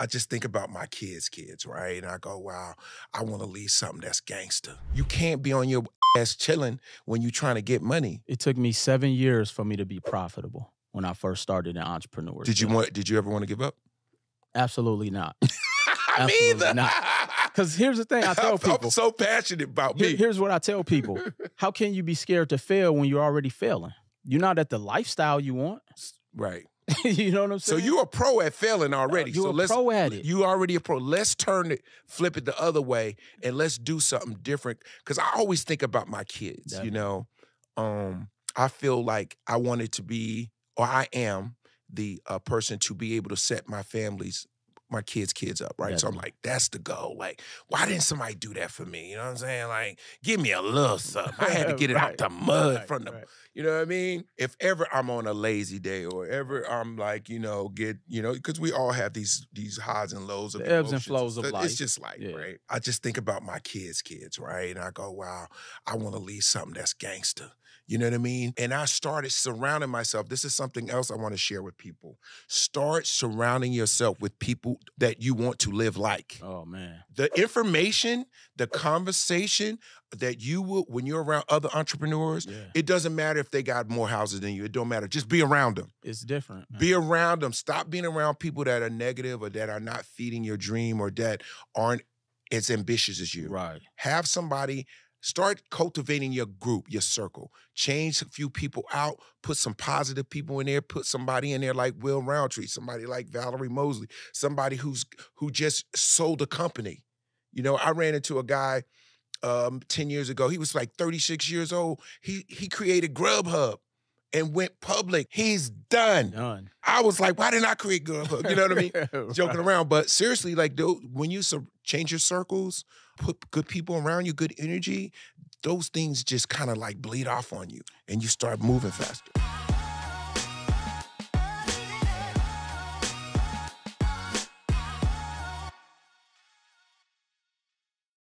I just think about my kids' kids, right? And I go, wow, I want to leave something that's gangster. You can't be on your ass chilling when you're trying to get money. It took me seven years for me to be profitable when I first started in entrepreneurs. Did you want? Did you ever want to give up? Absolutely not. Absolutely mean, not. Because here's the thing I tell people. I'm so passionate about Here- me. here's what I tell people. How can you be scared to fail when you're already failing? You're not at the lifestyle you want. right. you know what I'm saying? So you're a pro at failing already. You're so a let's pro at it. you already a pro. Let's turn it, flip it the other way, and let's do something different. Because I always think about my kids. You know, um, I feel like I wanted to be, or I am, the uh, person to be able to set my family's, my kids' kids up. Right. So I'm like, that's the goal. Like, why didn't somebody do that for me? You know what I'm saying? Like, give me a little something. I had to get it out Right, the mud right, from the right. you know what I mean? If ever I'm on a lazy day or ever I'm like, you know, get, you know, because we all have these these highs and lows of The ebbs and emotions flows of life. It's just like, Yeah. right? I just think about my kids' kids, right? And I go, wow, I want to leave something that's gangster. You know what I mean? And I started surrounding myself. This is something else I want to share with people. Start surrounding yourself with people that you want to live like Oh man. the information, the conversation that you will when you're around other entrepreneurs, Yeah. it doesn't matter if they got more houses than you. It don't matter. Just be around them. It's different. man. Be around them. Stop being around people that are negative or that are not feeding your dream or that aren't as ambitious as you. right. Have somebody start cultivating your group, your circle. Change a few people out, put some positive people in there, put somebody in there like Will Roundtree, somebody like Valerie Mosley, somebody who's who just sold a company. You know, I ran into a guy um 10 years ago. He was like 36 years old. He he created Grubhub and went public. He's done. Done. I was like, why didn't I create Grubhub? You know what I mean? joking around, but seriously, like tho- when you change your circles, put good people around you, good energy, those things just kind of like bleed off on you, and you start moving faster.